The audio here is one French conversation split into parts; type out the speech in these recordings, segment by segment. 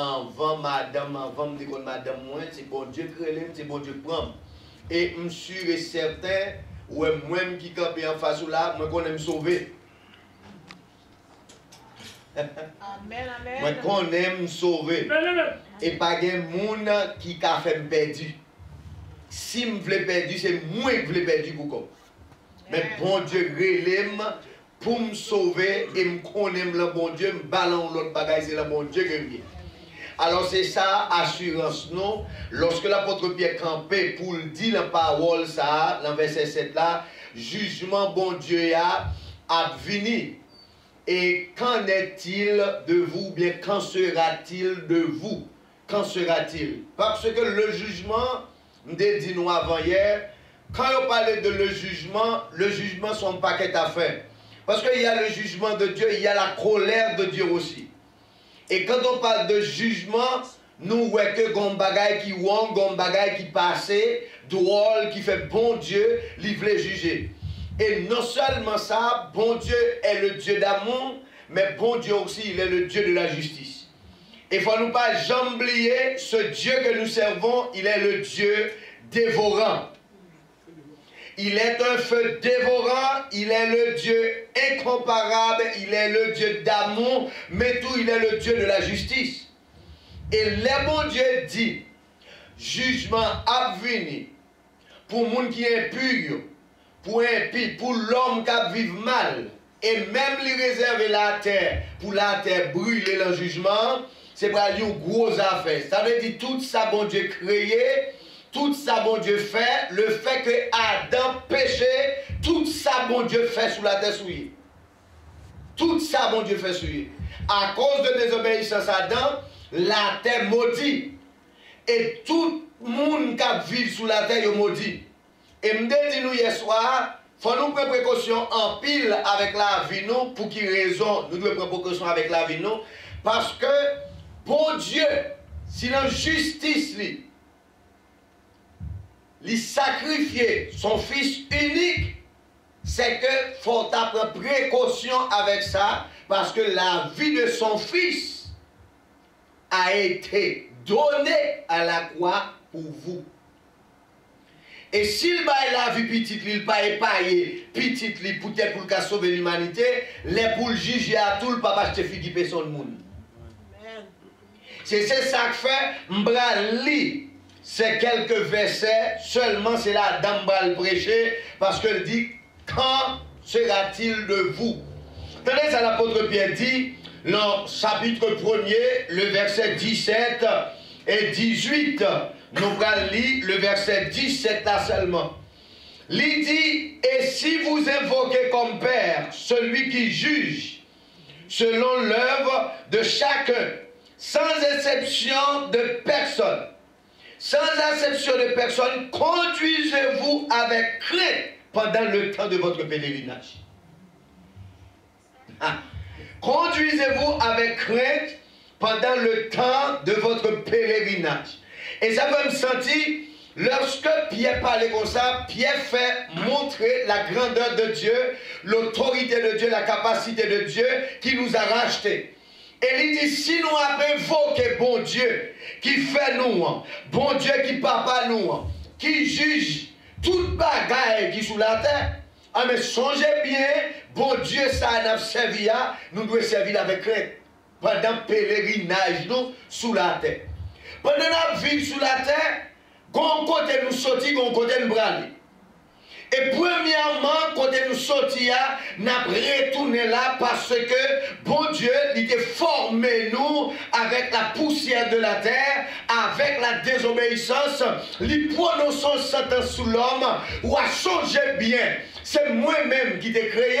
avant madame, avant de madame moi, c'est bon Dieu créé, c'est bon Dieu prend. Et je suis certain, ouais, moi qui campe en face là, moi qu'on me sauver. Amen, amen. Moi qu'on aime sauver. Et pas de monde qui a fait perdu. Si je veux perdu, c'est moi qui perdu pour Mais bon Dieu relève pour me sauver et me connaître le bon Dieu, me ballon l'autre bagaille, c'est le bon Dieu que vient. Alors c'est ça, assurance non? Lorsque l'apôtre Pierre campé pour dire la parole, ça, dans verset 7 là, jugement bon Dieu a, a. Et qu'en est-il de vous, bien qu'en sera-t-il de vous? Qu'en sera-t-il? Parce que le jugement, nous dit nous avant hier, quand on parlait de le jugement, le jugement sont paquet à faire. Parce qu'il y a le jugement de Dieu, il y a la colère de Dieu aussi. Et quand on parle de jugement, nous voyons que gon qui wong, gon qui passe, drôle, qui fait bon Dieu, il veut juger. Et non seulement ça, bon Dieu est le Dieu d'amour, mais bon Dieu aussi, il est le Dieu de la justice. Il ne faut nous pas jamais oublier, ce Dieu que nous servons, il est le Dieu dévorant. Il est un feu dévorant, il est le Dieu incomparable, il est le Dieu d'amour, mais tout, il est le Dieu de la justice. Et le bon Dieu dit, jugement a pour le monde qui est impur, pour pour l'homme qui vit mal, et même les réserver la terre, pour la terre brûler le jugement, c'est pas une grosse affaire. Ça veut dire tout ça, bon Dieu créé, tout ça, bon Dieu fait, le fait que Adam péché, tout ça, bon Dieu fait sous la terre souillée. Tout ça, bon Dieu fait souiller. À cause de désobéissance à Adam, la terre maudit. Et tout le monde qui vit sous la terre est maudit. Et me dit nous hier soir, faut nous prendre précaution en pile avec la vie pour qui raison nous devons prendre précaution avec la vie parce que, bon Dieu, si la justice, lui, lui sacrifier son fils unique, c'est que faut prendre précaution avec ça, parce que la vie de son fils a été donnée à la croix pour vous. Et s'il baille la vie petite, il pas épargné petite, peut-être pour qu'à sauver l'humanité, les pour juger à tout le papa, je te fais son monde. C'est ça que fait, m'bra li, c'est quelques versets, seulement c'est là dame le prêcher, parce qu'elle dit, quand sera-t-il de vous? Tenez à l'apôtre Pierre dit, dans chapitre 1er, le verset 17 et 18, nous allons lire le verset 17 là seulement. Il dit, et si vous invoquez comme Père celui qui juge selon l'œuvre de chacun, sans exception de personne, sans exception de personne, conduisez-vous avec crainte pendant le temps de votre pèlerinage. Ah. Conduisez-vous avec crainte pendant le temps de votre pèlerinage. Et ça va me sentir, lorsque Pierre parlait comme ça, Pierre fait montrer la grandeur de Dieu, l'autorité de Dieu, la capacité de Dieu qui nous a rachetés. E li di si nou ap invoke bon Diyo ki fe nou an, bon Diyo ki papa nou an, ki juj tout bagay ki sou la ter, an me sonje bien, bon Diyo sa an ap servi an, nou dwe servi la vekret, pandan pelerinaj nou sou la ter. Pandan ap vin sou la ter, gon kote nou soti, gon kote nou brani. Et premièrement, quand nous sortir, nous retourné là parce que bon Dieu, il a formé nous avec la poussière de la terre, avec la désobéissance, il prononce sentence sous l'homme, ou a changé bien. C'est moi-même qui t'ai créé,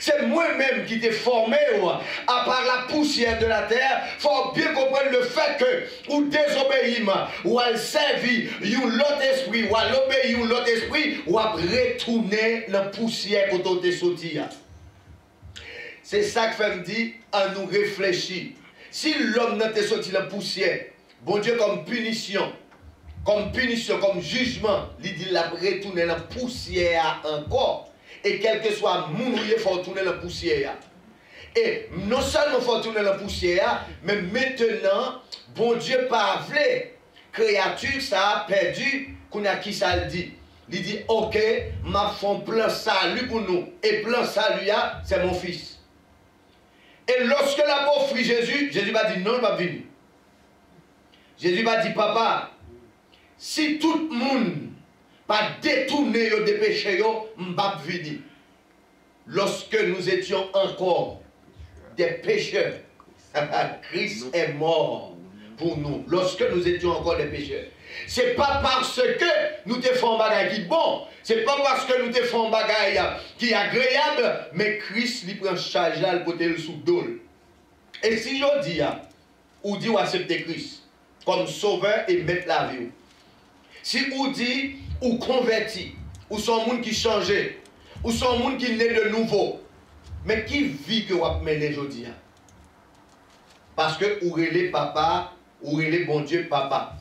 c'est moi-même qui t'ai formé, à part la poussière de la terre. Il faut bien comprendre le fait que, ou désobéir, ou à servir, ou l'autre esprit, ou à l'obéir, ou l'autre esprit, ou à retourner la poussière quand on sorti. C'est ça que fait me à nous réfléchir. Si l'homme n'a pas sorti la poussière, bon Dieu comme punition, comme punition, comme jugement, il dit la retourner la poussière encore. Et quel que soit mon il faut retourner la poussière. Et non seulement faut retourner la poussière, mais maintenant, bon Dieu voulu, créature ça a perdu, qu'on a qui ça le dit. Il dit, ok, m'a fait plein salut pour nous. Et plein salut, c'est mon fils. Et lorsque la offrit Jésus, Jésus m'a dit, non, il va venir. Jésus m'a dit, papa, si tout le monde pas détourné des péchés, je pas venir. Lorsque nous étions encore des pécheurs, Christ est mort pour nous. Lorsque nous étions encore des pécheurs. C'est pas parce que nous te faisons bagaille qui est bon, c'est pas parce que nous te faisons bagaille qui est agréable, mais Christ lui prend charge pour te le sous Et si je dis, ou dit ou accepter Christ comme sauveur et mettre la vie, si vous dit ou converti, ou son monde qui changeait, ou son monde qui naît de nouveau, mais qui vit que vous mené aujourd'hui Parce que vous les papa, ou les bon Dieu papa.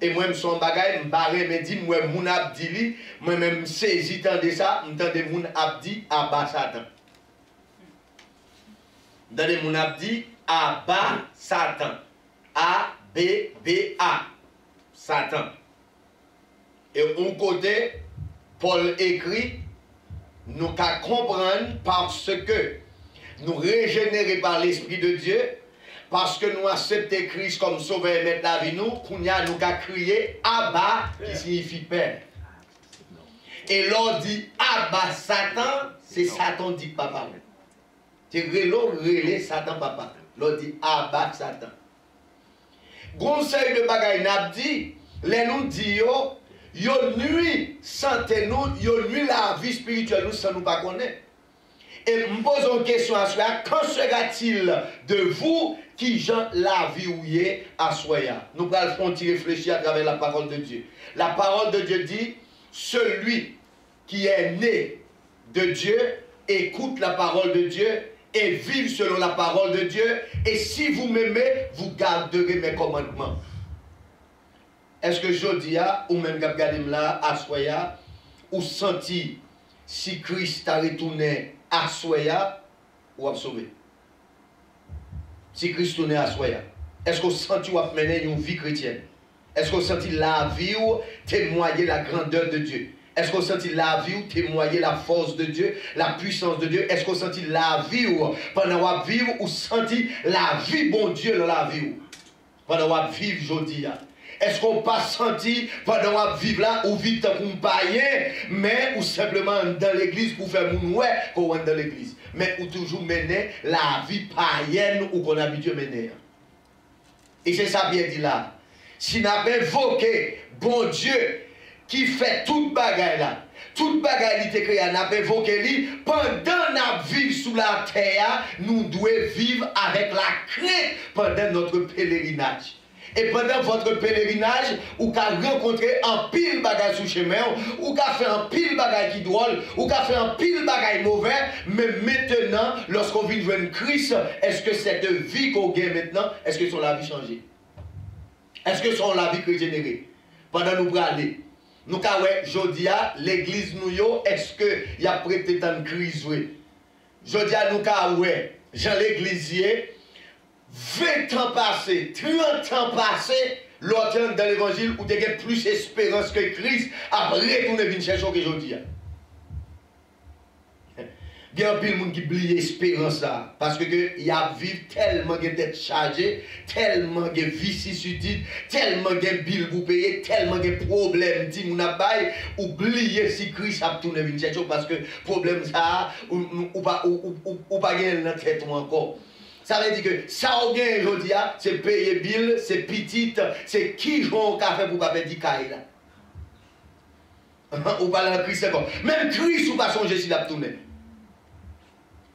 Et moi, je suis un bagage, je barré, me dit, moi, mon abdi, moi, même saisi tant de ça, je entends mon abdi Satan. Dans mon abdi bas Satan. A, B, B, A. Satan. Et un côté, Paul écrit, nous qu'à comprendre parce que nous régénérés par l'Esprit de Dieu, parce que nous acceptons Christ comme sauveur et maître la vie, nous, nous avons crié Abba, qui signifie Père. Et l'on dit Abba Satan, c'est Satan dit papa. C'est l'on relais Satan papa. L'on dit Abba Satan. Conseil de bagaille n'a dit, les nous dit yo, yo nuit santé nous, yo nuit la vie spirituelle nous sans nous pas connaître. Et me pose une question à soi, quand sera-t-il de vous qui Jean la vie ou à soya Nous allons réfléchir à travers la parole de Dieu. La parole de Dieu dit, celui qui est né de Dieu écoute la parole de Dieu et vive selon la parole de Dieu. Et si vous m'aimez, vous garderez mes commandements. Est-ce que Jodia, ou même Gabgadim là, à soya, ou senti si Christ a retourné à Soya ou à sauver. Si Christ tourne à Soya, est-ce qu'on senti ou mener une vie chrétienne? Est-ce qu'on senti la vie ou témoigner la grandeur de Dieu? Est-ce qu'on sentit la vie ou témoigner la force de Dieu, la puissance de Dieu? Est-ce qu'on sentit la vie ou pendant qu'on vivre ou senti la vie, bon Dieu, dans la vie ou pendant qu'on vivre aujourd'hui? Est-ce qu'on pas senti pendant qu'on vivre là ou vivre comme païen, mais ou simplement dans l'église pour faire mon ouais qu'on dans l'église, mais ou toujours mener la vie païenne ou qu'on a habitué mener. Et c'est ça bien dit là. Si n'a pas invoqué bon Dieu qui fait toute bagaille là, toute bagaille qui créée, n'a pas invoqué lui, pendant nous vivre sous la terre, nous devons vivre avec la crainte pendant notre pèlerinage. Et pendant votre pèlerinage, ou qu'à rencontrer un pile bagage sous chemin, ou qu'à faire un pile bagage qui drôle, ou qu'à faire un pile bagage mauvais, mais maintenant, lorsqu'on vit jouer Christ, est-ce que cette vie qu'on gagne maintenant, est-ce que son la vie changée? Est-ce que son la vie régénérée? Pendant nous aller. Nous, ouais, Jodia, l'église est-ce qu'il y a prêté tant de crise? Jodia, nous, ouais, Jean l'églisier, 20 ans passés, 30 ans passés, l'autre dans l'évangile où tu as plus d'espérance que Christ a retourné venir chercher aujourd'hui. Il y a peu de monde qui oublie l'espérance. Parce qu'il y a vivre tellement de tête chargée, tellement de vicissitudes, tellement de billes pour payer, tellement de problèmes. Si mon abaye, oublier si Christ a tourné chercher parce que problème ça, ou pas gagner dans tête encore. ça veut dire que ça au gain aujourd'hui, c'est payer bill, c'est petite, c'est qui joue au café pour pas perdre là. ou pas la crise comme. Même crise ou pas songer si la tourner.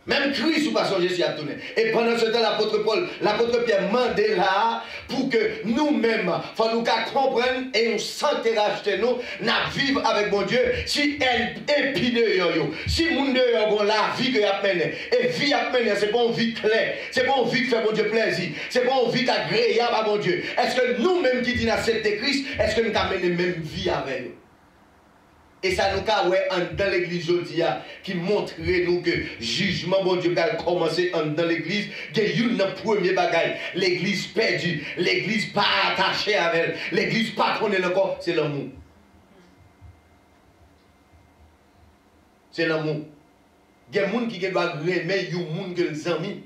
Même Christ ou pas son Jésus a tourné. Et pendant ce temps, l'apôtre Paul, l'apôtre Pierre mandait là pour que nous-mêmes, faut nous comprendre et nous sentir acheter nous, nous vivre avec mon Dieu. Si elle est yo si mon Dieu la vie que a mené, et vie a mené, c'est pas une vie claire, c'est pas une vie qui fait mon Dieu plaisir, c'est pas une vie agréable à mon Dieu. Est-ce que nous-mêmes qui disons accepter Christ, est-ce que nous avons la même vie avec E sa nou ka wè an dan l'Eglise jodi ya ki montre nou ke jujman bon Diyo bal komanse an dan l'Eglise gen yon nan pwemye bagay. L'Eglise perdi, l'Eglise pa atache avèl, l'Eglise pa konen ankon, se l'amou. Se l'amou. Gen moun ki gen wak remè yon moun gen zami.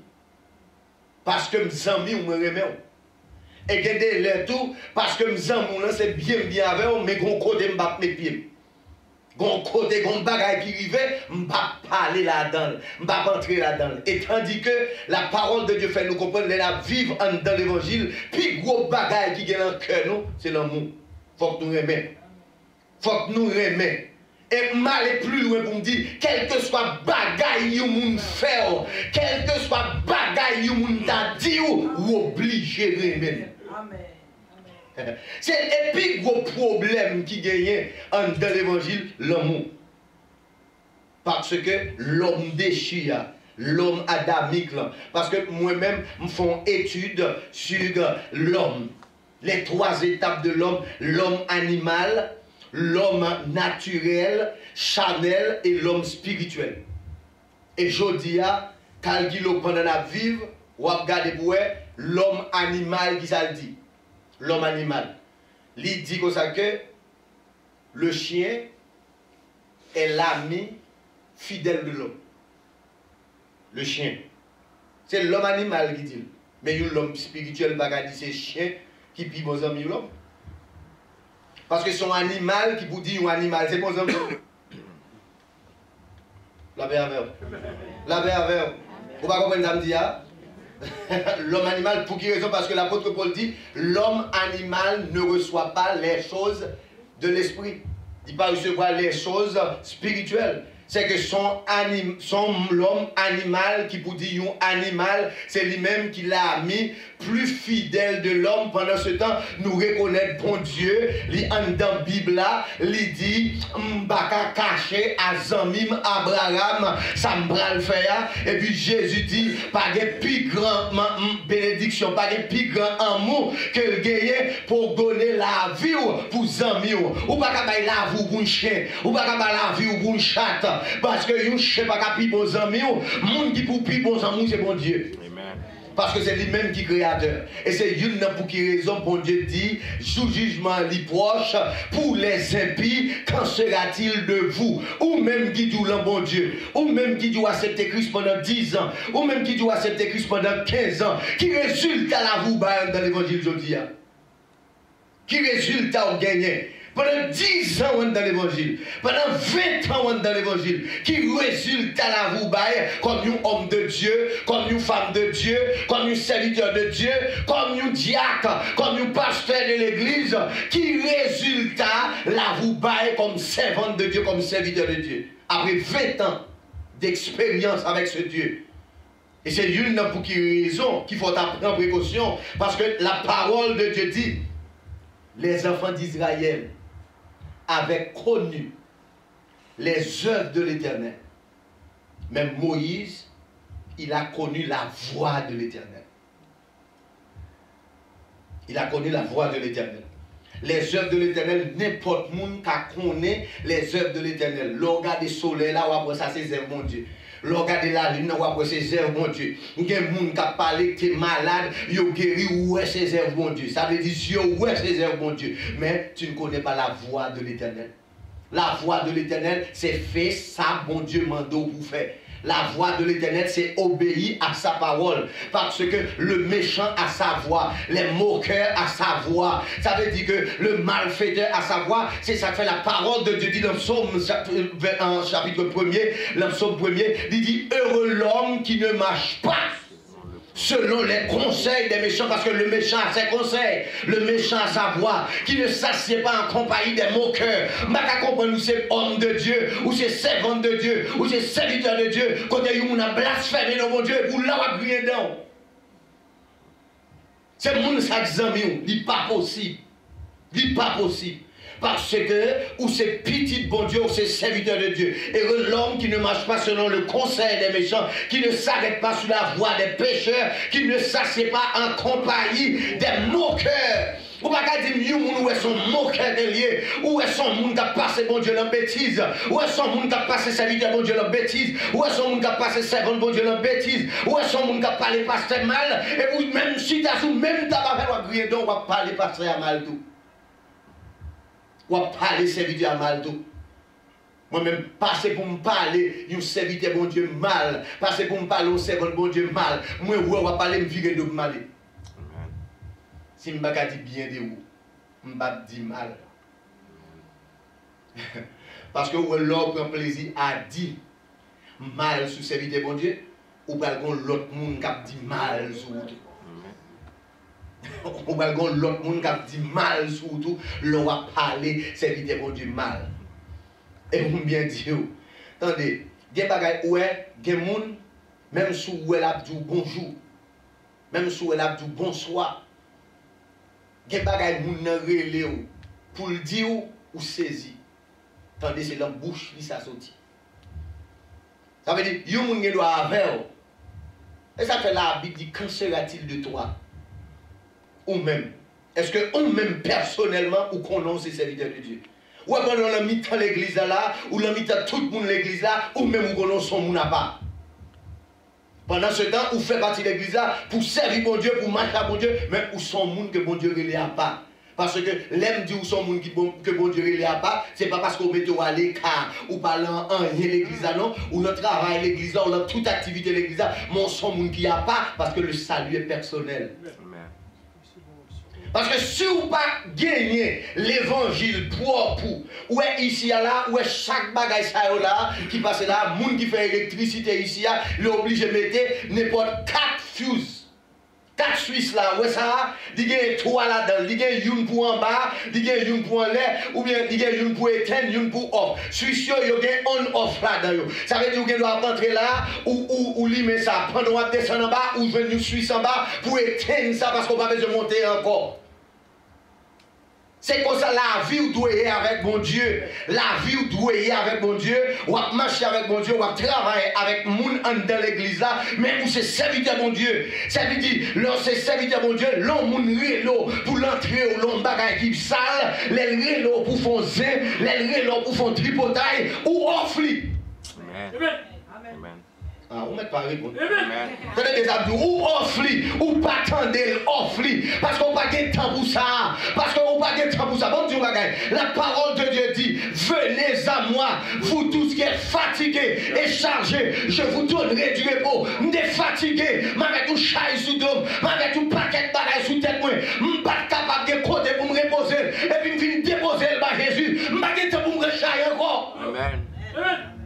Paske m zami ou m remè ou. E gen de lè tou, paske m zami ou lan se byen byen avè ou, me kon kode m bak me pye m. Gon côté, gon bagaille qui arrivait, pas parler là-dedans, pas rentrer là-dedans. Et tandis que la parole de Dieu fait nous comprendre, la vivre dans l'évangile, puis gros bagaille qui dans le cœur, nous, c'est l'amour. Faut que nous aimions. Faut que nous aimions. Et m'aller plus loin pour me dire, quel que soit bagaille you moun fait, quel que soit bagaille you moun t'a dit ou, obligé de C'est un plus gros problème qui gagne dans l'évangile, l'amour. Parce que l'homme déchire, l'homme adamique, parce que moi-même, je fais une étude sur l'homme. Les trois étapes de l'homme, l'homme animal, l'homme naturel, charnel et l'homme spirituel. Et je dis, quand il pendant vivre, ou regarder pour l'homme animal qui ça dit l'homme animal. Il dit comme ça que le chien est l'ami fidèle de l'homme. Le chien. C'est l'homme animal qui dit. Mais l'homme spirituel, va dire c'est chien qui pille bon ami l'homme. Parce que son animal qui vous dit un animal, c'est bon ami. La paix La vous. Vous comprenez ce que l'homme animal, pour qui raison? Parce que l'apôtre Paul dit, l'homme animal ne reçoit pas les choses de l'esprit. Il ne pas recevoir les choses spirituelles c'est que son, anim, son l'homme animal qui vous dit un animal, c'est lui-même qui l'a mis plus fidèle de l'homme pendant ce temps, nous reconnaître bon Dieu, li en dans Bible là, li dit m'baka caché à Zamim Abraham, ça le faire. Et puis Jésus dit pas de plus grand bénédiction, pas de plus grand amour que le pour donner la vie pour Zami ou. Pas ka la vie pour un chien, ou pas ka la vie pour un chat. Parce que ne sais pas qu'à bon amis, monde qui pour pi bon amis, c'est bon Dieu. Parce que c'est lui-même qui est créateur. Et c'est une pour qui raison, bon Dieu dit, sous jugement les proche, pour les impies, qu'en sera-t-il de vous? Ou même qui dit bon Dieu, ou même qui doit accepter Christ pendant 10 ans, ou même qui doit accepter Christ pendant 15 ans, qui résulte à la vous dans l'évangile aujourd'hui. Qui résulte à gagner pendant 10 ans dans l'évangile, pendant 20 ans dans l'évangile, qui résulte à la vous comme un homme de Dieu, comme une femme de Dieu, comme un serviteur de Dieu, comme un diacre, comme un pasteur de l'église, qui résulte à la vous comme servante de Dieu, comme serviteur de Dieu. Après 20 ans d'expérience avec ce Dieu. Et c'est une pour qui raison qu'il faut prendre précaution, parce que la parole de Dieu dit, les enfants d'Israël, avait connu les œuvres de l'Éternel. Même Moïse, il a connu la voix de l'Éternel. Il a connu la voix de l'Éternel. Les œuvres de l'Éternel, n'importe qui connaît les œuvres de l'Éternel. Le regard du soleil, là, après ça, c'est mon Dieu. Le regard de la lune, après c'est œuvres, mon Dieu. Il y a des gens qui parlé, qui est malade, ils ont guéri, est ces œuvres, mon Dieu. Ça veut dire, où est ces œuvres, mon Dieu. Mais tu ne connais pas la voix de l'Éternel. La voix de l'Éternel, c'est fait ça, bon Dieu, mando vous fait. La voix de l'éternel, c'est obéir à sa parole. Parce que le méchant a sa voix, les moqueurs a sa voix. Ça veut dire que le malfaiteur a sa voix. C'est ça que fait la parole de Dieu dit dans le psaume chapitre 1er, le psaume 1er, il dit Heureux l'homme qui ne marche pas selon les conseils des méchants, parce que le méchant a ses conseils, le méchant a sa voix, qui ne s'assied pas en compagnie des moqueurs. Ma comprendre nous c'est homme de Dieu, ou c'est servant de Dieu, ou c'est serviteur de Dieu, quand on a blasphémé le bon Dieu, ou là on. C'est mon ça qui dit pas possible. Dit pas possible. Parce que, ou c'est petit bon Dieu, ou c'est serviteur de Dieu. Et l'homme qui ne marche pas selon le conseil des méchants, qui ne s'arrête pas sur la voie des pécheurs, qui ne s'assied pas en compagnie des moqueurs. Ou pas dire yon moun ou est son moqueur de lié, ou est son moun qui a passé bon Dieu la bêtise, ou est son moun qui a passé serviteur bon Dieu la bêtise, ou est son moun qui a passé servant bon Dieu la bêtise, ou est son moun qui a parlé pasteur mal, et vous même si t'as sous même t'as pas fait ou crier donc, ou parler pasteur mal tout. wap pale servite a mal tou. Mwen men, pase pou m pale, yon servite bon Diyo mal. Pase pou m pale, yon servite bon Diyo mal. Mwen wè wap pale m vire do m male. Si m baka di bien de ou, m bak di mal. Paske wè lò pren plezi a di mal sou servite bon Diyo, ou pral kon lot moun kap di mal sou wote. Ou bal gon lot moun kap di mal sou tou, lò wap pale, se li te bon di mal. E moun bien di yo. Tande, gen bagay ouè, gen moun, mèm sou ouè lap di ou bonjou, mèm sou ouè lap di ou bonsoi, gen bagay moun nan rele ou, pou l di ou, ou sezi. Tande, se lòm bouch li sa soti. Sa ve di, yon moun gen do avè ou, e sa fe la abit di kanseratil de toa. Ou même, est-ce que ou même personnellement, ou qu'on ces serviteurs de Dieu? Ou pendant la mi l'église là, ou la mi tout le monde l'église là, ou même ou connaît son monde pas. Pendant ce temps, ou fait partie de l'église pour servir bon Dieu, pour marcher à bon Dieu, mais où son monde que bon Dieu ne a pas. Parce que l'aime dit où son monde que bon Dieu ne a pas, c'est pas parce qu'on met à l'écart, ou pas en l'église non, ou le travail l'église ou toute activité l'église mais son monde qui a pas, parce que le salut est personnel. Parce que si vous pas gagner l'évangile propre, ou est ici là, ou est chaque bagage là, qui passe là, monde qui fait électricité ici, il est obligé de mettre n'importe 4 fuses. Kat Suisse la, wè sa, di gen 3 la dan, di gen yon pou an ba, di gen yon pou an lè, ou bien di gen yon pou eten, yon pou off. Suisse yo, yo gen on off la dan yo. Sa ve di yo gen do ap entre la, ou, ou, ou li men sa, pren do ap desen an ba, ou jwen yon Suisse an ba, pou eten sa, pasko pa veze monte ankor. C'est comme ça la vie où doit avec mon Dieu. La vie où doit avec mon Dieu. Ou à marcher avec mon Dieu. Ou à travailler avec moun dans l'église là. Mais où c'est serviteur mon Dieu. Ça veut dire, lorsque c'est serviteur mon Dieu, l'homme moun rélo pour l'entrée ou l'homme bagaille qui sale. Les rélo pour font zin. Les rélo pour font tripotaille. Ou offli. Amen. Amen. Ah, on met pas répondre. Tenez des abdous, ou offli, ou pas tendre offli. Parce qu'on n'a pas de temps pour ça. La parole de Dieu dit, venez à moi, vous tous qui êtes fatigués et chargés, je vous donnerai du repos. M'es fatigué, m'avec tout chaille sous dôme, m'avec tout paquet de bagages sous tête, moi, pas capable de côté pour me reposer. Et puis, me déposer le bas Jésus, m'avec pour me rechailler encore. Amen. Amen.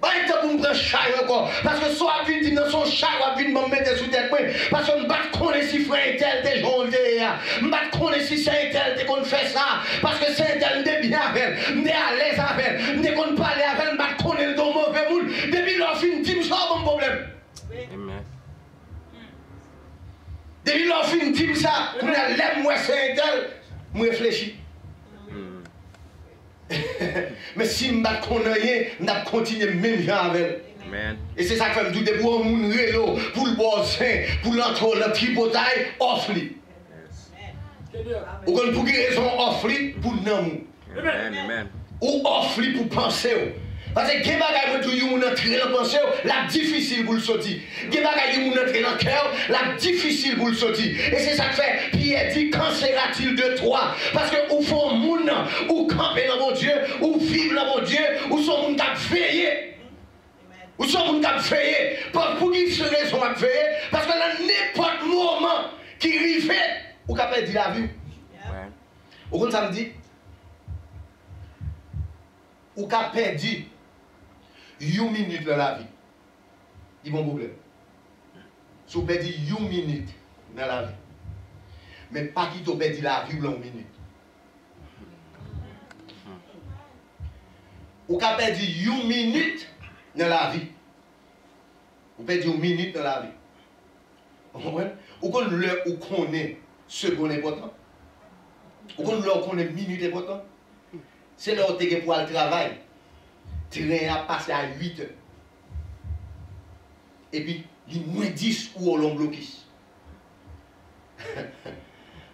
Pas temps pour me prendre encore. Parce que soit dit dans son chai, ou vite me mettre sous tête. Parce que je ne pas connaître si frère tel te jonde. Je ne pas connaître si c'est tel te qu'on fait ça. Parce que c'est tel est bien avec. Je suis à l'aise avec. Je ne qu'on parler avec. Je ne pas connaître ton mauvais monde. Depuis leur fin, dis-moi ça, mon problème. Amen. Depuis leur fin, dis-moi ça. Je l'aime, moi, c'est tel. Je réfléchis. Men si m bat konen yen, m dat kontinye men jan avèl. E se sa kwen m doute pou an moun relo, pou l bozen, pou l antro, l antri botay, of li. Ou kon pou ki rezon of li, pou nan moun. Ou of li pou panse ou. Parce que les bagages qui sont entrés dans la pensée, la difficile pour le sortir. Les bagages qui sont entrés dans le cœur, la difficile pour le sortir. Et c'est ça que fait Pierre dit, quand sera-t-il de toi? Parce que ou font monde, ou camper dans mon Dieu, ou vivre dans mon Dieu, ou sont monde qui veiller. Ou sont monde qui veiller. Pour qui se Parce que dans n'importe moment qui arrive, ou qui perdu la vie. Ou comme ça me dit, ou yon minute dans la vie, il bon a un problème. Si vous perdez une minute dans la vie, mais pas qu'il vous perdez la vie dans une minute. Ou ka perdez une minute dans la vie. Ou perdez une minute dans la vie. Vous comprenez Vous connaissez ce qu'on est important. Vous connaissez minute important. C'est là où vous avez pour le travail. tren ap pase a 8 an. E pi, li mwen 10 ou ou lon blokis.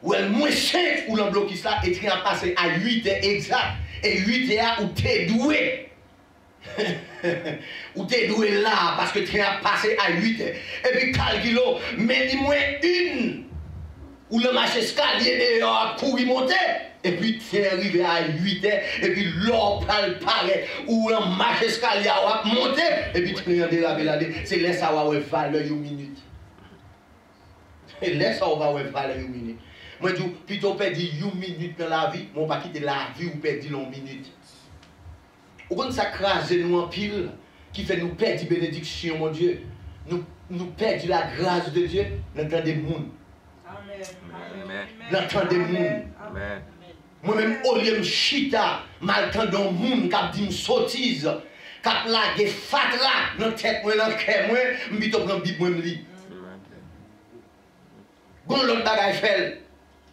ou el mwen 5 ou lon blokis la, e tren ap pase a 8 an exact. E 8 an ou te dwe. ou te dwe la, paske tren ap pase a 8 an. E pi kalkilo, men di mwen 1. Ou le mache skadye de yo ap kou yi monte. Et puis tu es arrivé à 8 heures, et puis l'or parle pareil, ou un marche escalier à monter, et puis tu es de la c'est là ça va valeur une minute. Et là ça va valeur une minute. Moi, je dis, plutôt perdre une minute dans la vie, moi, pas quitter la vie ou perdre une minute. Ou quand ça crase nous en pile, qui fait nous perdre la bénédiction, mon Dieu. Nous, nous perdre la grâce de Dieu dans le temps des mondes. Amen. Dans le temps des mondes. Amen. Mwen men ou liye m chita, mal tan don moun kap di m sotiz, kap la ge fatra nan tet mwen nan ke mwen, m bito pran bib mwen li. Gon lot bagay fel,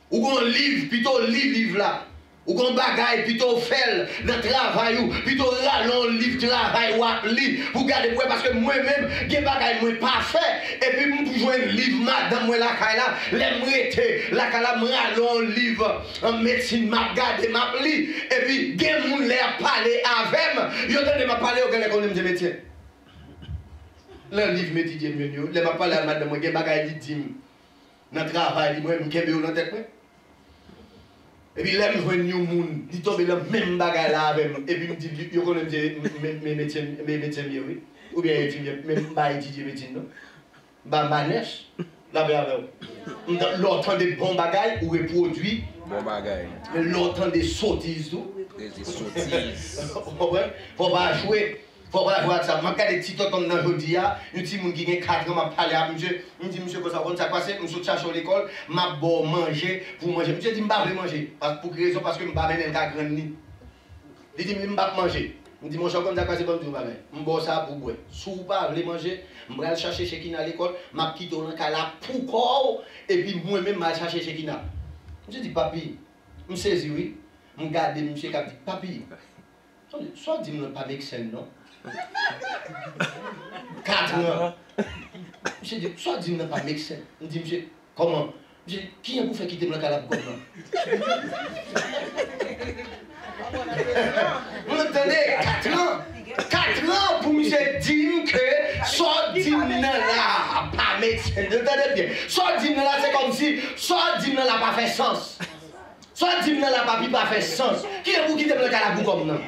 ou gon liv, pito liv liv la. Ou kon bagay pito fel nan travay ou, pito ralon liv travay wap li, pou gade pou e, paske mwen men gen bagay mwen pa fe, epi mwen pou jwen liv madan mwen lakay la, le mwete lakay la mwen ralon liv an medsine map gade map li, epi gen moun lè pale avèm, yo tende map pale yo gen lè konen mse metye. Lè liv meti gen mwen yo, lè map pale al madan mwen gen bagay li dim nan travay li mwen mwen kebe yo nan tek mwen. E pi lèm jwen yon moun, di tobe lèm mèm bagay la avèm, e pi mdi yo konen mè metèm yo, ou bien etudye, mèm non? ba etudye metèm nou, ba manèch, la bè avèm. Lò tan de bon bagay, ou reprodwi, lò tan de sotiz nou, fò ba jwè, Fok wak wak sa, mwen kade ti toton nan jodi ya, yon ti moun genye katran mwen pale ap, mwen di mwen se kosa kon sa pase, mwen sot chache ou l'ekol, mwen bo manje pou manje. Mwen di mwen bable manje, pou ki rezon paske mwen baben el ka gran ni. Li di mwen bak manje, mwen di mwen chok kon sa pase pou mwen baben, mwen bo sa pou bwe. Sou bable manje, mwen al chache chekina l'ekol, mwen ki tonan ka la pou kou, epi mwen men mal chache chekina. Mwen di papi, mwen sezi wii, mwen gade mwen se kap di papi, so di mwen pa vek sen non? 4 an. Mse di, so di mwen pa mek sen. Mwen di mse, koman? Mse di, ki yon pou fe kite mwen kalap kon nan? Mwen tene 4 an. 4 an pou mse di mwen ke so di mwen la pa mek sen. Mwen tene bien. So di mwen la se kom si, so di mwen non, la pa fe sens. Swa di mnen la papi pa fe sens. Ki e pou ki te mnen kalabou kom nan?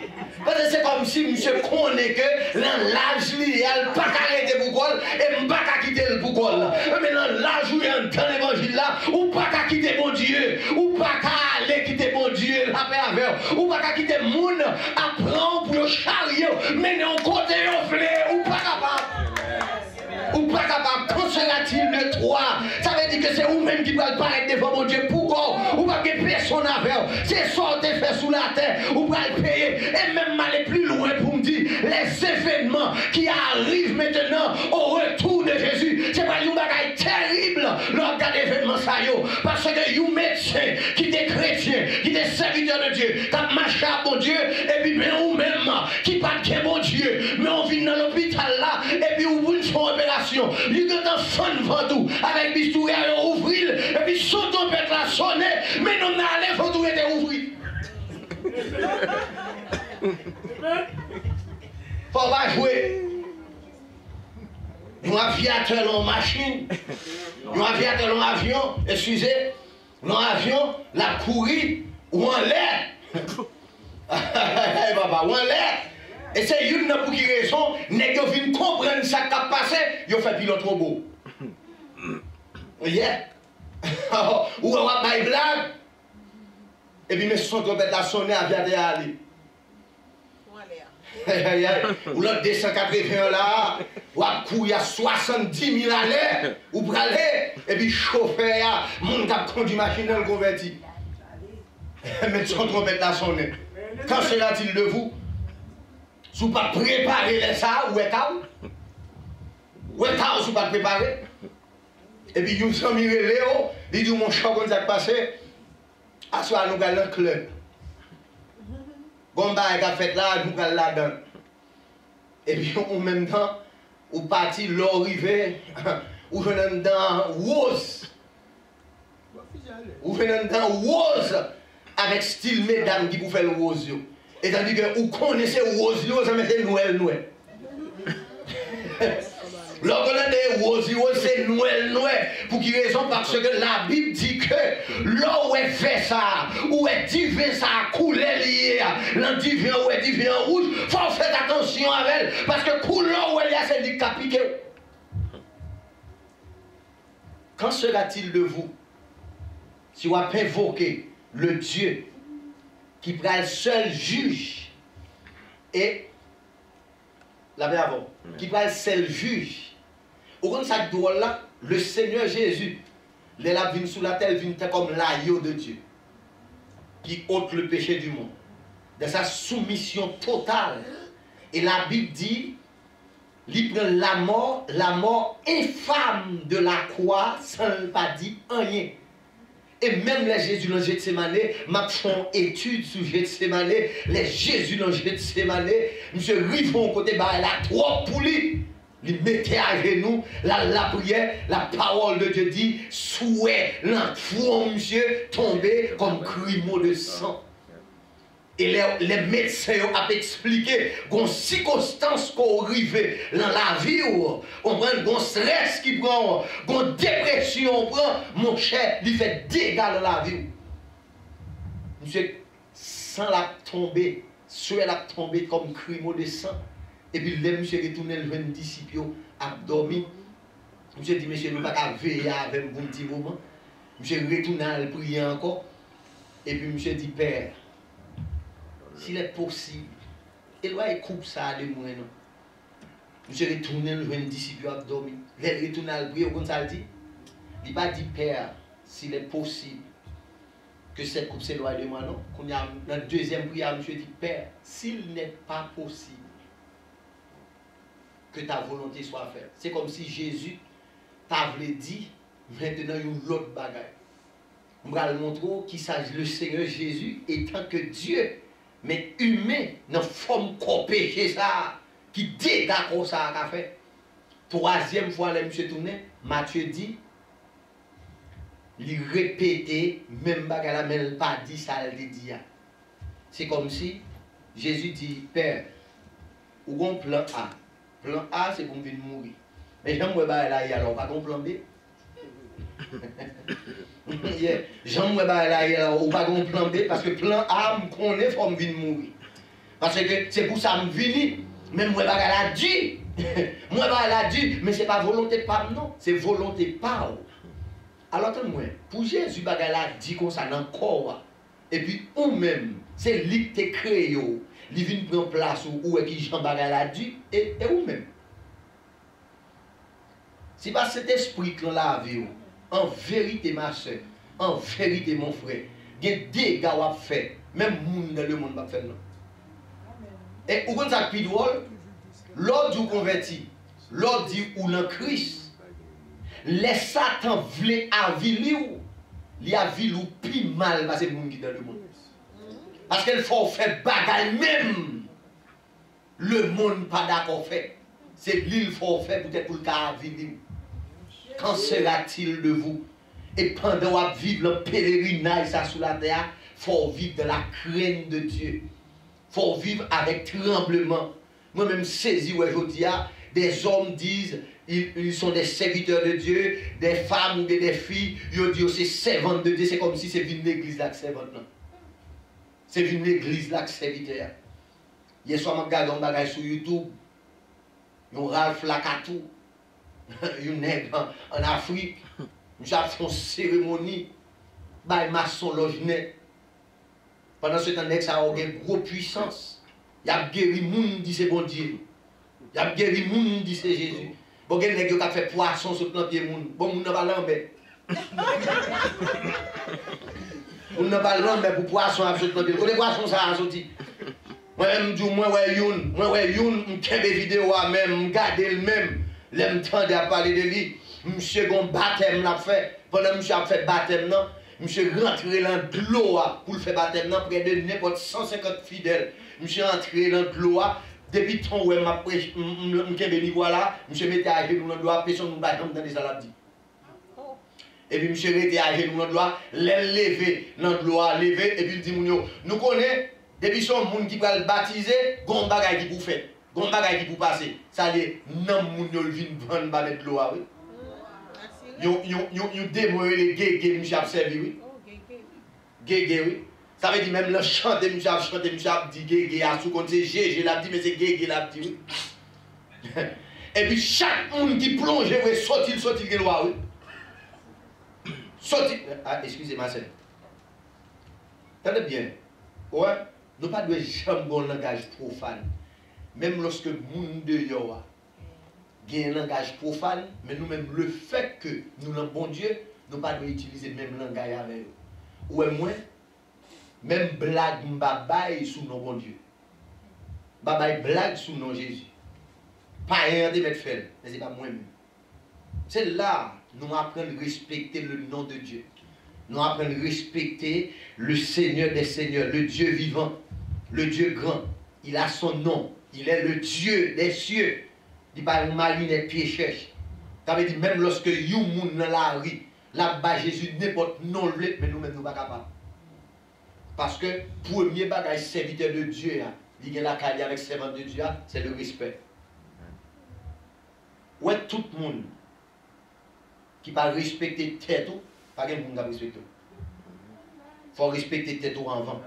Pwede se kom si msye konen ke lan laj li el pa karete pou kol e mpa ka kite l pou kol. Men lan laj ou yon tan evanjil la ou pa ka kite bon diye. Ou pa ka ale kite bon diye la pe aver. Ou pa ka kite moun apran pou yo charye. Men yon kote yo fle ou pa ka pa. Pas capable, quand sera-t-il de toi Ça veut dire que c'est vous-même qui va paraître devant mon Dieu. Pourquoi Ou pas que personne à. C'est ça que fait sous la terre, ou pas le payer. Et même aller plus loin pour me dire les événements qui arrivent maintenant au retour de Jésus. C'est pas une bagaille terrible lors de l'événement ça Parce que un médecin qui est chrétien, qui est serviteur de Dieu, qui a marché à mon Dieu, et puis mais avec bistouri à ouvrir et puis son trompette la sonner, mais non allé faut tout être ouvrir. Faut pas jouer. Nous avions en machine, nous avions en avion, excusez, nous avion, la courir ou en l'air. Papa, ou en l'air. Et c'est une pour qui raison, n'est comprendre ça qui a passé, il fait pilote trop Oh, Ye, ou wè wap bay blag, epi mè son trompet la sonè avya de a li. Ou lòt 281 la, wap kou ya 70.000 alè, ou pralè, epi choufer ya, moun kap kondi machin nan konverti. Mè son trompet la sonè. Kan se la til devou, sou pa prepare lè sa, ou wè ta ou? Ou wè ta ou sou pa prepare? epi yon san mi rele yo, li di moun chan kon zak pase, aswa nou gal nan klub. Gon ba e ka fet la, nou gal la dan. Epi ou menm dan, ou pati lor rive, ou venan dan woz. Ou venan dan woz, avek stil medan ki pou fel woz yo. E tandi ke ou konese woz yo, zanmete nouel nouel. Lorsqu'on a des roses, c'est Noël, Noël. Pour qui raison? Parce que la Bible dit que où est fait ça, où est divin ça coulé lié, l'un divin ou est divin rouge, faut faire attention avec elle. Parce que couleur où elle est, c'est du. Quand sera-t-il de vous? Si vous invoqué le Dieu qui prend le seul juge et la avant, qui prend le seul juge. Au contraire, ça doit là, le Seigneur Jésus, les la sous la terre, vient comme l'agneau de Dieu, qui ôte le péché du monde, de sa soumission totale. Et la Bible dit, il prend la mort, la mort infâme de la croix, sans pas dire rien. Et même les Jésus dans Gethsemane, m'a font étude sur Gethsemane, les Jésus dans Gethsemane, monsieur Rivon côté bah la trop pour. Il mettait à genoux, la, la prière, la parole de Dieu dit, souhait l'enfant, monsieur, tomber comme crimo de sang. Et les, médecins ont expliqué qu'on circonstance qu'on arrive dans la vie, on prend un stress qui prend, une dépression prend, mon cher, il fait dégâts dans la vie. Monsieur, sans la tomber, soit la tomber comme crime de sang. Et puis, le monsieur retourné, le jeune disciple, abdomi. Monsieur dit, monsieur, nous ne pouvons pas veiller avec un bon petit moment. Monsieur retourne à le prier encore. Et puis, monsieur dit, Père, s'il est possible, éloigne coupe ça de moi. Non? Monsieur retourne, le jeune disciple, abdomi. Il retourne à le prier, comme ça dit. Il n'a pas dit, Père, s'il est possible, que cette coupe s'éloigne de moi, non? Dans la deuxième prière, monsieur dit, Père, s'il n'est pas possible, que ta volonté soit faite. C'est comme si Jésus t'avait dit, maintenant, il y a une autre bagaille. On va le montrer qui s'agit le Seigneur Jésus étant que Dieu mais humain, dans forme corps ça, qui dégage comme ça a fait. Troisième fois, là, monsieur tourné, Matthieu dit, il répétait, même bagarre, mais il pas dit ça, il dit. C'est comme si Jésus dit, Père, où un plan A? Plan A, c'est pour venir mourir. Mais j'aime là, alors, pas ton plan B. Jean moi ba là ou pas un plan B parce que plan A me connaît faut me venir mourir. Parce que c'est pour ça me venir même moi ba la dit. moi ba la dit mais c'est pas volonté pas non, c'est volonté pas. Alors moi pour Jésus ba la dit comme ça dans corps et puis ou même c'est lui qui créé li vin pren plas ou ou e ki jan bagay la di, e, e ou men. Si ba set espri klon la ave ou, an verite ma se, an verite mon fre, gen dega wap fe, men moun nan le moun wap fe nan. E ou kon sa pi dwol, lor di ou konverti, lor di ou nan kris, le satan vle avili ou, li avili ou pi mal base moun ki dan le moun. Parce qu'il faut faire bagaille même. Le monde pas d'accord. C'est qu'il faut faire peut-être pour le cas Qu'en sera-t-il de vous? Et pendant que vivre le pèlerinage sous la terre, faut vivre de la crainte de Dieu. Faut vivre avec tremblement. Moi-même saisi aujourd'hui, des hommes disent ils, sont des serviteurs de Dieu, des femmes ou des, filles, ils disent c'est servantes de Dieu. C'est comme si c'est une église là servante. C'est une église là serviteur. Hier soir, je regarde un bagage sur YouTube. Ont Ralph Lacatou. yon nèg en, Afrique, avons fait une cérémonie, bah, maçon net. Pendant ce temps, ça a une grosse puissance. Il a guéri moun dit c'est bon Dieu. Il a guéri moun dit c'est Jésus. Bon, il y a fait poisson sur le pied moun? Bon, moun n'a pas. Moun nan pal ron, men pou poason ap sot nan bil. Kote poason sa an soti. Mwen mdou mwen wè youn, mwen wè youn, mkebe videyo a men, mkade l men. Le mtande ap pale de li. Mse gon batem la fe. Pwene mse ap fe batem nan. Mse rentre lan dlo a pou l fe batem nan. Pre de nepot 150 fidel. Mse rentre lan dlo a. Depi ton wè mkebe nivwa la. Mse mette a genou nan do a peson mba yon dan de salabdi. Et puis, monsieur était à genoux dans loi, l'aile levé, dans loi levé, et puis il dit, nous connaissons, depuis son monde qui va le baptiser, gon bagay qui pour faire, gon bagay qui pour passer. Ça les non moun yo vendre ba mettre l'eau oui. Yo yo yo yo démoré les gégé monsieur a servi oui. Gégé oui. Ça veut dire même le chanter monsieur a chanté monsieur a dit gégé à sous compte c'est gégé l'a dit mais c'est gégé l'a dit oui. Et puis chaque monde qui plonge va sortir sortir de loi oui. Ah, excusez-moi, c'est. Tenez bien. Ouais. Nous pas de jamais un langage profane. Même lorsque monde de a un langage profane, mais nous-mêmes, le fait que nous sommes bon Dieu, nous pas utiliser le même langage avec eux. Ou moins, même blague m'babaye sous nos bon Dieu. Babaye blague sous nos Jésus. Pas rien de mettre faire, mais c'est pas moi-même. C'est là, nous apprenons à respecter le nom de Dieu. Nous apprenons à respecter le Seigneur des Seigneurs, le Dieu vivant le Dieu grand. Il a son nom. Il est le Dieu des cieux. Il parle maline et pied cherche. Ça veut dire même lorsque you moun dans la rue, là-bas Jésus n'importe non mais nous-mêmes nous pas capables. Parce que premier bagage serviteur de Dieu, il y a la avec servant de Dieu, c'est le respect. Ouais, tout le monde qui pas respecter tête, pas monde qui respecter. Il faut respecter tête avant.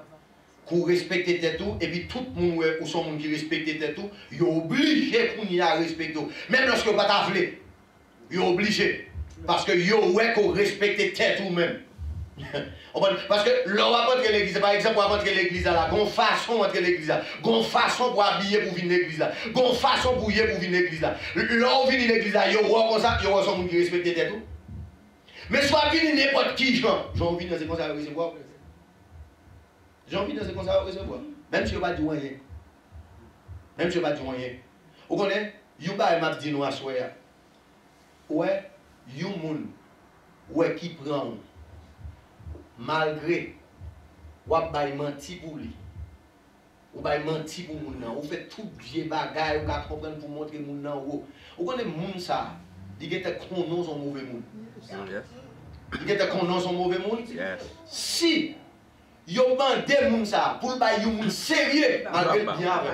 Pour respecter tête et puis tout le monde ou son monde qui respecte tête il est obligé pour y respecter même lorsque pas t'affler il est obligé. Parce que yo ouais qu'on respecte tête ou même. Parce que l'on va rentrer l'église par exemple pour rentrer l'église là gon façon rentrer l'église là gon façon pour habiller pour venir l'église là gon façon pour y pour venir l'église là. L'on vient l'église là yo ouais comme ça yo son monde qui respecte tête Mais soit qu'il n'importe qui, Jean. J'ai envie dans ces conseils à recevoir. J'ai envie dans se conseils à recevoir. Même si je ne pas dire rien. Même si je ne pas dire rien. Vous connaissez Vous m'a dit nous à soya. Ouais, you moun. Ouais, qui prend. Malgré. Wap bay menti pour lui. Ou bay menti pour moun nan. Ou fait tout vieux bagay. Ou ka comprendre pour montrer moun nan. Ou connaît moun ça. Dit que konon son mauvais moun. Mwen te konon son mouve moun. Si yo mande moun sa pou l bay yo moun serye, malgré l biyan avè.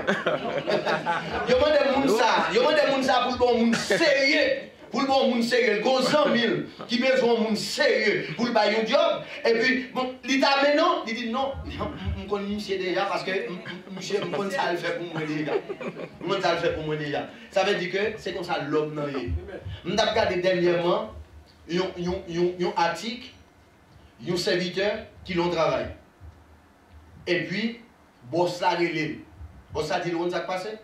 Yo mande moun sa, yo mande moun sa pou l bon moun serye. pou l bon moun serye, l gozan mil, ki bezon moun serye, pou l bayon job, epi, bon, li ta menon, li di non, non m kon misye deja, paske m kon sa l fè pou mwen deja, m kon sa l fè pou mwen deja, sa ve di ke, se kon sa l lop nan ye, m tap gade denyeman, yon, yon, yon, yon atik, yon serviteur ki lon travay. E pi, bos la relem. Bos la di loun sak pase?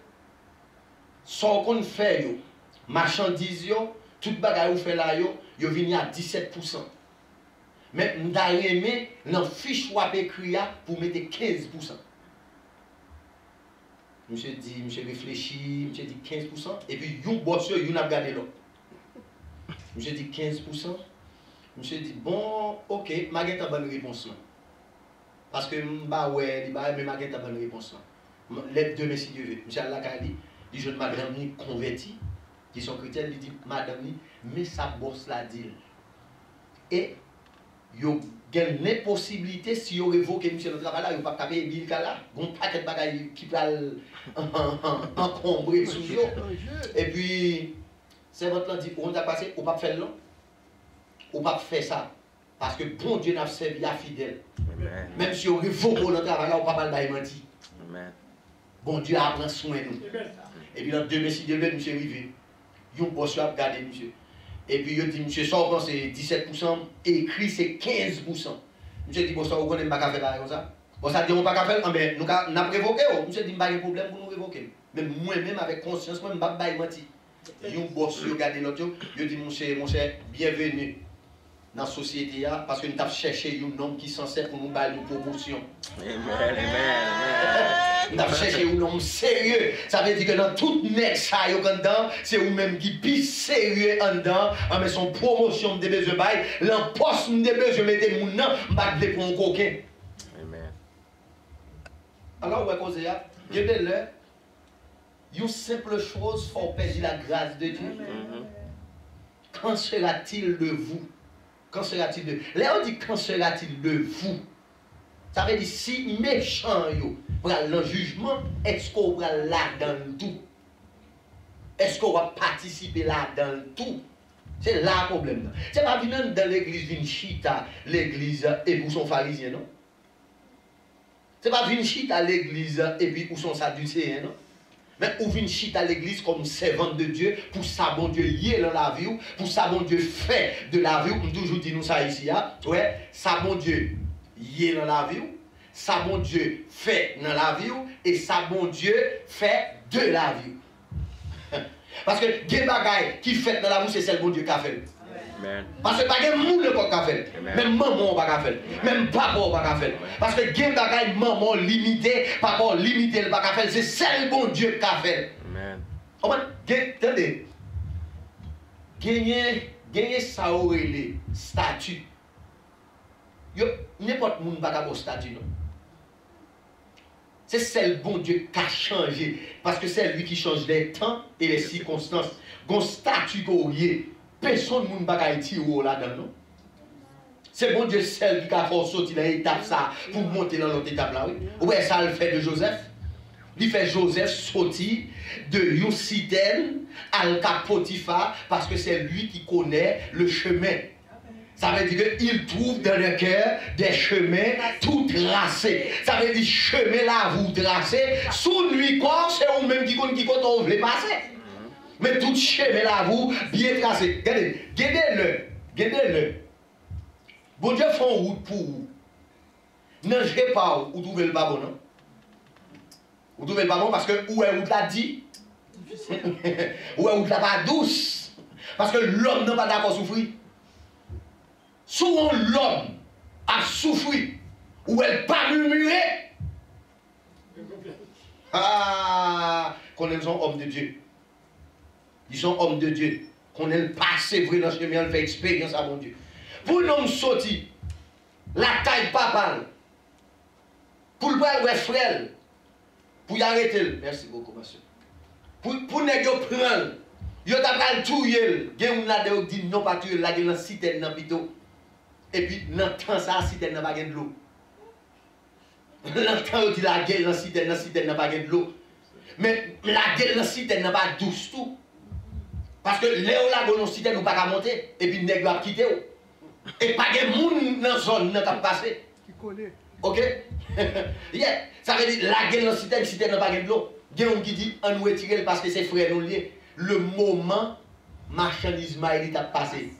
Son kon fè yo, machandiz yo, tout bagay ou fè la yo, yo vini a 17%. Men mda reme nan fich wap ekri ya pou mette 15%. Mse di, mse reflechi, mse di 15%, e pi yon bos yo, yon ap gade lò. Monsieur dit 15%. Monsieur dit, bon, ok, bonne réponse là. Parce que bah ouais, il bah mais ma guette bonne réponse là. Les deux messieurs Dieu Allah dit, dit jeune madame ni converti qui sont chrétiens, il dit madame ni mais sa bosse la dit. Et yo gen une possibilité si yo révoque monsieur le travail là, yo pas payer bill là, gon paquet bagaille qui va encombrer sous yo. Et puis c'est votre là dit on t'a passé, on pas faire là. On pas faire ça. Parce que bon Dieu n'a servi à fidèle. Même si on révoque le travail, on ne peut pas mal menti. Bon Dieu a pris soin de nous. Et puis dans deux messieurs de l'aide, monsieur arrivé. Yon boss a regardé monsieur. Et puis il dit, monsieur, ça c'est 17%, écrit c'est 15%. Monsieur dit, bon, ça, vous connaissez pas faire comme ça. Bon, ça dit, on pas faire, ah, mais nous avons révoqué. Oh. Monsieur dit, pas de problème pour nous révoquer. Mais moi-même, avec conscience, moi, je ne vais pas menti. yon boss, yon gade lot yo, yo di moun chè, moun chè, bienvenu nan sosyete ya, paske nou tap chèche yon nom ki sansè pou nou bal yon promosyon. Amen, amen, amen. Nou tap chèche yon nom serye, sa vè di ke nan tout nek sa yo kan dan, se ou menm ki pi serye an dan, an men son promosyon mde beze bay, lan pos mde beze mette moun nan, mbak de pou mkoken. Amen. Alors, wè koze ya, gebe lè, une simple chose pour perdre la grâce de Dieu. Quand sera-t-il de vous? Qu'en sera-t-il de Là, on dit qu'en sera-t-il de vous? Ça veut dire si méchant yo pral le jugement, est-ce qu'on va là dans tout? Est-ce qu'on va participer là dans tout? C'est là le problème. C'est pas venir dans l'église d'une chita, l'église et vous sont pharisiens, non? C'est pas venir chita à l'église et puis où sont sadducéens, non? Mais ou vient chita à l'église comme servante de Dieu, pour ça, bon Dieu, est dans la vie, pour ça, bon Dieu, fait de la vie, on toujours dit nous ça ici, hein? ouais, bon Dieu, est dans la vie, ça, bon Dieu, fait dans la vie, et ça, bon Dieu, fait de la vie. Parce que, des bagailles qui fait dans la vie, c'est celle bon Dieu qui a fait. Parce que pas de monde qui a fait. Même maman pas faire. Même papa pas faire. Parce que gen bagay maman limité, papa limité le pas faire, c'est seul bon Dieu qui a fait. Amen. Attendez. Gagner gagner ça les statut. Yo n'importe monde pas avoir statut non. C'est celle bon Dieu qui a changé. Parce que c'est lui qui change les temps et les circonstances. Gon statut qu'on personne ne peut tirer là-dedans. C'est bon Dieu seul qui a sortir dans l'étape ça pour monter dans l'autre étape là. Oui. Ouais, ça le fait de Joseph. Il fait Joseph sortir de Youssiten à Potiphar parce que c'est lui qui connaît le chemin. Ça veut dire qu'il trouve dans le cœur des chemins tout tracés. Ça veut dire chemin là vous tracez. Sous lui quoi, c'est vous-même qui compte qui compte on veut passer. Mais tout chemin là, vous, bien tracé. Regardez, gardez-le, gardez-le. Bon Dieu fait une route pour vous. N'engez pas où vous trouvez le babon, non? Vous trouvez le babon parce que où est où l'a dit? où est où l'a pas douce? Parce que l'homme n'a pas d'accord souffrir. Souvent l'homme a souffert ou elle pas murmuré. Ah, un homme de Dieu. Ils sont hommes de Dieu. Qu'on ait le passé vrai dans ce chemin, on fait expérience à mon Dieu. Pour nous sortir, la taille papale, pour le ouais frère, pour y arrêter. Merci beaucoup, monsieur. Pour, pour ne pas prendre, yo t'a pas tuer, gen là de dit non pas tuer la citerne dans pito. Et puis dans temps ça citerne n'a pas de l'eau. Dans dit la guerre dans citerne n'a pas de l'eau. Mais la guerre dans citerne n'a pas douce tout. Parce que Léo la nous cité nous pas monter et puis nèg a quitté et pas de monde dans zone n'a passé. Qui connaît. OK? Yeah. ça veut dire la gueule dans cité cité n'a pas de l'eau. Il a qui dit on nous retirer parce que c'est frère nous lié. Le moment marchandise il a passé.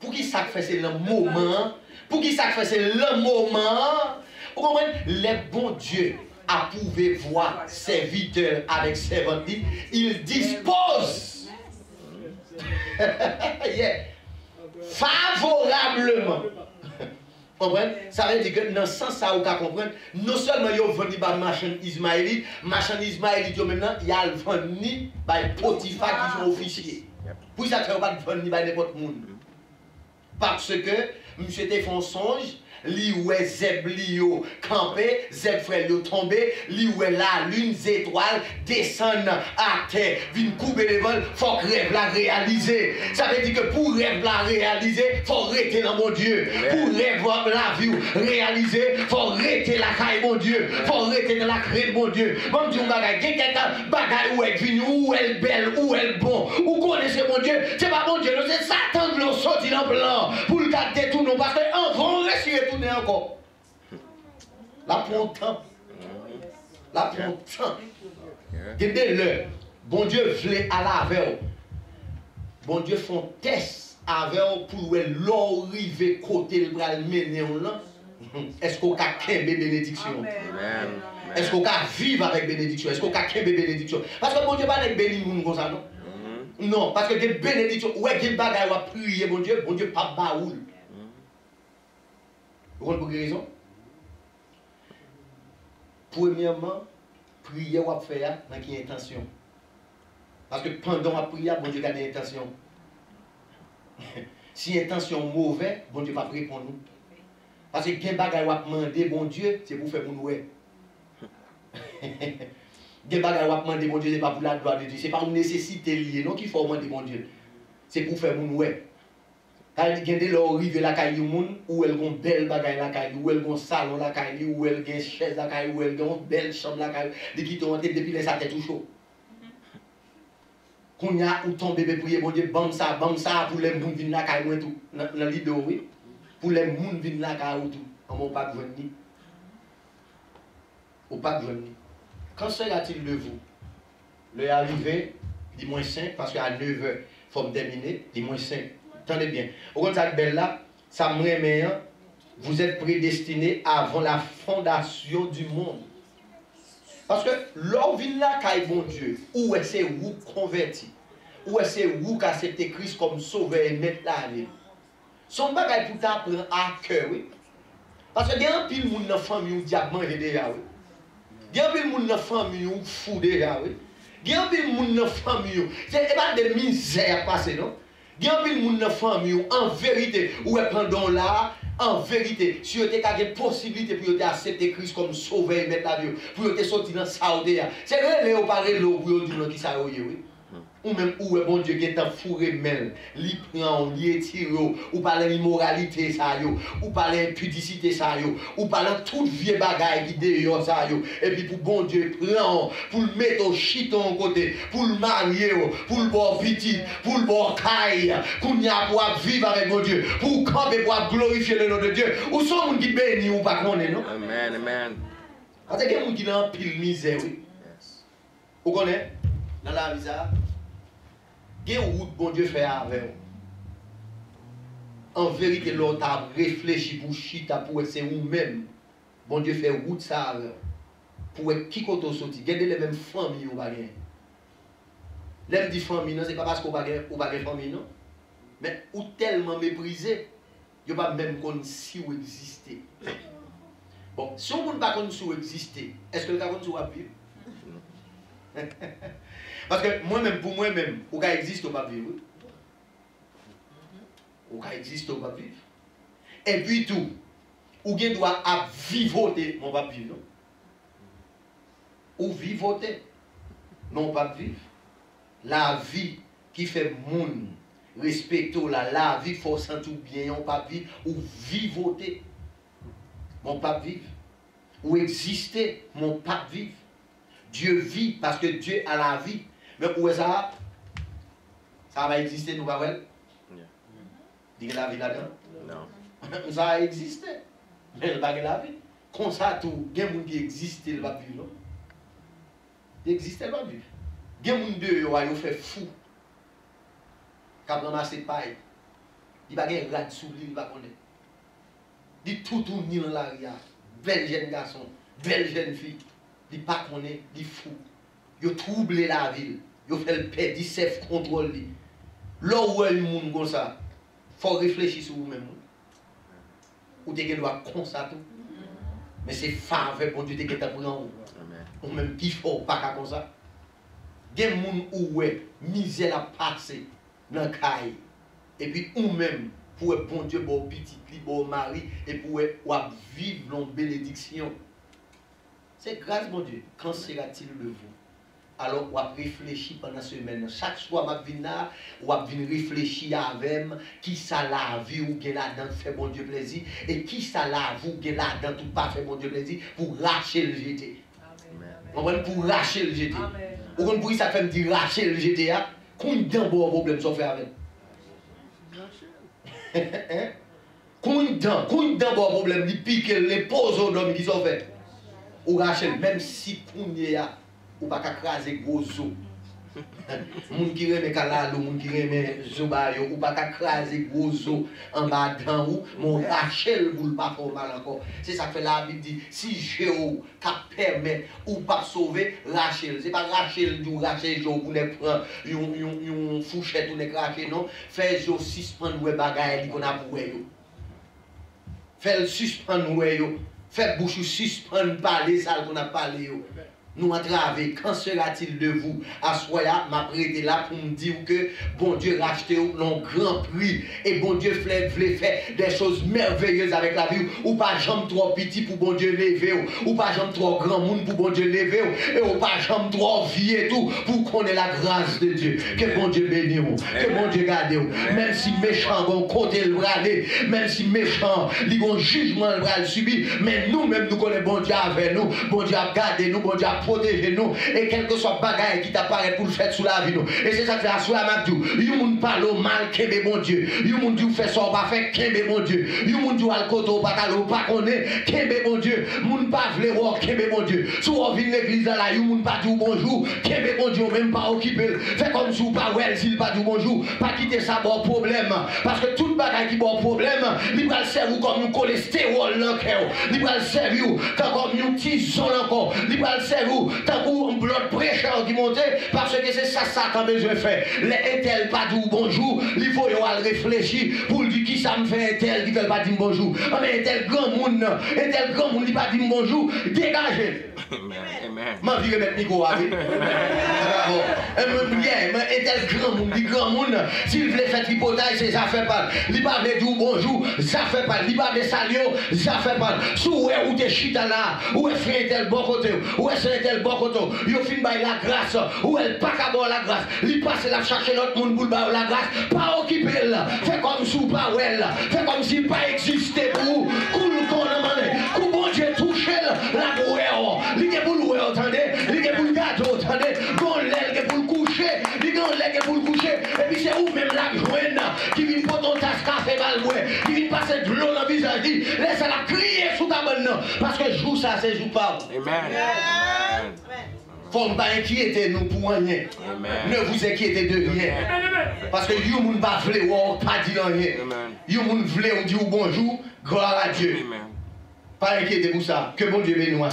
Pour qui ça fait c'est le moment? Pour qui ça fait c'est le moment? Vous comprenez? Les bons dieux approuvent voir serviteurs avec servantes. Ils yeah. Favorableman. Kompren? Sa ven di gen nan san sa ou ka kompren. Non selman yo veni ba machan Ismailit, machan Ismailit yo men nan, yal veni bay potifa ki sou ofisye. Pou sa te yo pat veni bay nepot moun. Parce ke, msye te fon sonj, li ouais zeb li yo campé, zeb frère yo tombé, li ouais la lune étoile descend à terre, vin couper les vols, faut que rêve la réaliser. Ça veut dire que pour rêve la réaliser, faut rester dans mon Dieu. Pour rêve la vie réaliser, faut rester la caille mon Dieu. Faut rester dans la crée de mon Dieu. Bon Dieu bagay, quelqu'un bagay où est venu, où est belle, où est bon, où connaissez mon Dieu, c'est pas mon Dieu, c'est Satan qui sorti dans plan pour le garder tout nous parce que enfant reste tout encore. La prend temps. La prend temps. le bon Dieu voulait à la Bon Dieu font test avec pour l'arriver côté le bras mener là. Est-ce qu'on a qu'un bénédiction? Est-ce qu'on a vivre avec bénédiction? Est-ce qu'on a qu'un bénédiction? Parce que bon Dieu pas béni nous comme ça non? Mm-hmm. Non, parce que des bénédictions, ouais, des bagages à prier, bon Dieu, bon Dieu, pas baoul. Vous pour raison Premièrement, prier ou faire dans qui intention. Parce que pendant la prière, bon Dieu a des intentions. si intention mauvaise, bon Dieu va pas répondre nous. Parce que quelqu'un bagay va demander bon Dieu, c'est pour faire mon ouais. Des bagages va demander bon Dieu, c'est pas pour la gloire de Dieu, c'est pas une nécessité liée, non qu'il faut demander bon Dieu. C'est pour faire mon ouais. Gen de lò rive la kay yon moun, ou el gon bel bagay la kay li, ou el gon salon la kay li, ou el gen chèz la kay li, ou el gen bel li, de ki ton ante depi le sa tèt ou chou. Koun ya ou ton bebe priye, bon diye, bam sa, bam sa, pou lem moun vin la kay mwen tou, nan li do we, pou lem moun vin la kay ou tou, an moun pa gwen ni. Ou pa gwen ni. Kan se la til le arrive, di mwen 5, paske a 9 fòm demine, di mwen 5. Tendez bien. Au contraire, belle là, ça me remet, hein. vous êtes prédestiné avant la fondation du monde. Parce que l'homme vient là, bon Dieu, où est-ce que vous converti, où est-ce que vous acceptez Christ comme sauveur et maître la vie. Son bagage pour t'apprendre à cœur, oui. Parce que il y a un pile monde dans la famille a mangé déjà, oui. Il y a un pile monde dans la famille qui fou déjà, oui. Il y a un pile monde dans la famille, c'est pas de misère non? Gen pil moun nan fami ou an verite ou e pendon la, an verite, si yo te kage posibilite pou yo te asepte kris kom sove met la vi ou, pou yo te soti nan sa ou de ya. Se re le ou pare lo ou yo di nan ki sa ou ye ou. Même où est bon Dieu qui est en fourré mêle, li prend, li étire, ou parler l'immoralité ça yo, ou parler impudicité ça yo, ou parler toute vieille bagaille qui dehors ça yo, et puis pour bon Dieu prend, pour le mettre au chiton côté, pour le marier, pour le boire petit, pour le boire caille, a pour vivre avec mon Dieu, pour camper, pour glorifier le nom de Dieu. Ou sont qui bénissent ou pas qu'on est, non? Amen, amen. Parce des gens qui ont pile misère, oui. Vous connaissez? Dans la vie, gen ou wout bon Diyo fè avè ou. An verite lò ta reflechi pou chita pou et se ou mèm. Bon Diyo fè wout sa avè ou. Pou et ki koto soti. Gede le mèm fami ou bagè. Lèm di fami nan, se pa paske ou bagè, non? ou bagè fami nan. Men ou telman meprize, yo pa mèm kon si ou egziste. Bon, si ou moun pa kon si ou egziste, eske lè ta kon si ou ap viv? Parce que moi-même, pour moi-même, ou cas existe ou pas vivre. Ou cas existe ou pas vivre. Et puis tout, ou bien doit vivoter, mon pas vivre. Ou vivoter, non pas vivre. La vie qui fait monde, respecter la, la vie, faut sentir bien, on pas vivre, ou vivoter, mon pas vivre. Ou exister, mon pas vivre. Dieu vit parce que Dieu a la vie. Men pou we sa, sa va egziste nou pa wel? Dige la vi la den? Non. Sa egziste, men bagen la vi. Kon sa tou, gen moun ki egziste l va vi non? Egziste l va vi. Gen moun de yo a yo fe fou. Kab nan mase paye. Di bagen rad sou li l va konen. Di toutou ni lan la ria. Bel jen gason, bel jen fi. Di pa konen, di fou. Yo trouble la vil. Il fait le perdre, self contrôle. Où est le monde comme ça, il faut réfléchir sur vous-même. Ou tu dois constater. Mais c'est faveur pour Dieu qui t'a pris en Ou même qui faut pas comme ça. Il y a des gens où est misère a passé dans le caille. Et puis ou même pour bon Dieu, bon petit, bon mari, et pour vivre dans bénédiction. C'est grâce, mon Dieu. Quand sera-t-il le vous alors on réfléchir pendant la semaine. Chaque soir, on viens réfléchir avec qui ça la vie ou qui là-dedans fait bon Dieu plaisir et qui ça la vous qui là-dedans tout pas fait bon Dieu plaisir pour racher le GT. Amen. Pour racher le GT. Vous comprenez? Pour ça fait me dire racher le GTA Combien de problème ça fait avec? Combien de combien de problème, il pique les poses aux hommes qui sont fait. Ou racher, même si pour ou pa ka kraze gozo. moun ki reme kalalo, moun ki reme zubayo, ou pa ka kraze gozo an ba dan ou, moun rachel voul pa formal anko. Se sa fe la bib di, si je ou ka permet ou pa sove rachel. Se pa rachel di ou rachel jo ou ne pran yon, yon, yon fouchet ou ne krake non, fe yo sispan we bagay di kon apwe yo. Fel suspend wè yo, fè bouchou suspend pale sal kon ap pale yo. Nous entraver. Quand sera-t-il de vous? À soya, m'a là pour me dire que bon Dieu racheté au grand prix. Et bon Dieu voulait faire des choses merveilleuses avec la vie ou pas jambe trop petit pour bon Dieu lever ou. Pas jambe trop grand monde pour bon Dieu lever et ou pas jambe trop vie et tout pour qu'on ait la grâce de Dieu. Que bon Dieu bénisse que bon Dieu garde Même si méchant vont compter le bras, même si méchant, ils vont jugement le subir, mais nous-mêmes nous connaissons bon Dieu avec nous, bon Dieu a gardé nous, bon Dieu a protégé nous, et quel que soit bagaille qui t'apparaît pour le faire sous la vie nous. Et c'est ça que sous la map tout. You moun parle mal, kembe bon Dieu. You moun dit fait ça, pas fait, bon Dieu. You moun dit al koto, pas talo, pas connaît, kembe bon Dieu. Moun pas vle roi, kembe bon Dieu. Sou on vient l'église là, you moun pas dit bonjour, kembe bon Dieu, même pas occupé. Fait comme sous pas well, s'il pas dit bonjour, pas quitter ça bon problème. Parce que toute bagaille qui bon problème, il va le servir comme un cholestérol dans le cœur. Il va le servir comme un tison encore. Il va le servir comme un blood pressure qui monte. Parce que c'est ça, ça quand besoin faire. Les tel pas dire bonjour, il faut y réfléchir pour dire qui ça me fait un tel qui ne veut pas dire bonjour? Ah, mais un tel grand monde, un tel grand monde, il pas dire bonjour, dégagez. Amen. Ma vie remettre micro avec. Un tel grand monde, dit grand monde, s'il voulait faire tripotage, c'est ça fait pas. Il pas de dire bonjour, ça fait pas. Il pas de saluer, ça fait pas. Sous où t'es chita là, où est fait tel bon côté, où est un tel bon côté, il fin la grâce, où elle pas qu'à la grâce. Il passe là chercher l'autre monde pour la grâce, pas occuper là. Fait comme sous pas well, fait comme s'il pas existé pour cool qu'on a demandé. Coup bon Dieu touché la bouée. Il est pour louer, attendez. Il est pour le gâteau, attendez. Gon l'aile pour le coucher. Il gon l'aile pour le coucher. C'est où même la joine qui vient pour ton tasse café mal qui vient passer de l'eau dans le visage. Laisse la crier sous ta bonne. Parce que joue ça, c'est joue pas. Amen. faut pas inquiéter nous pour rien. Ne vous inquiétez de rien. Parce que vous ne pas ou pas dire rien. Vous ne vle ou dire bonjour, gloire à Dieu. Pas inquiétez pour ça. Que bon Dieu bénisse nous à